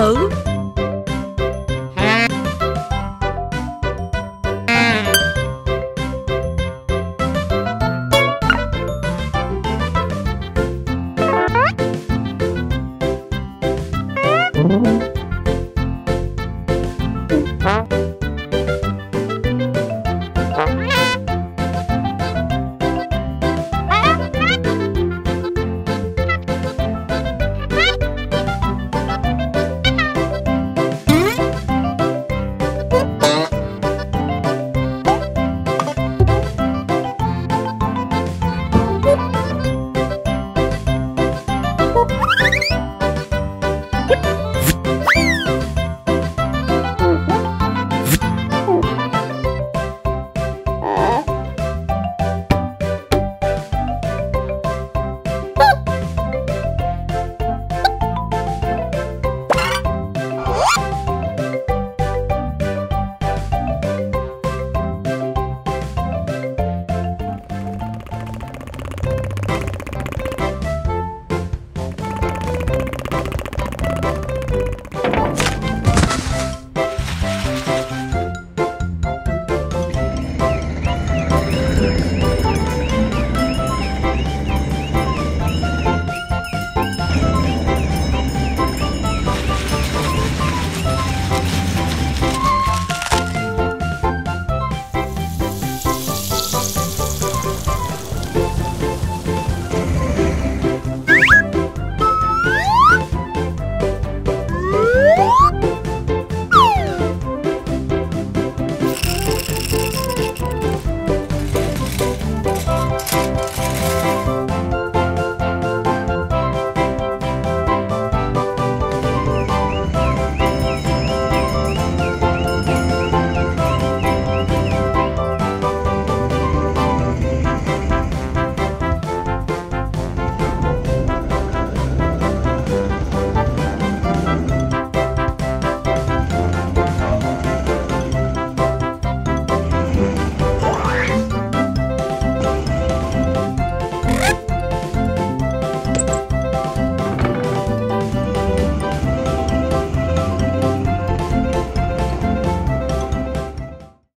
nữ Huh?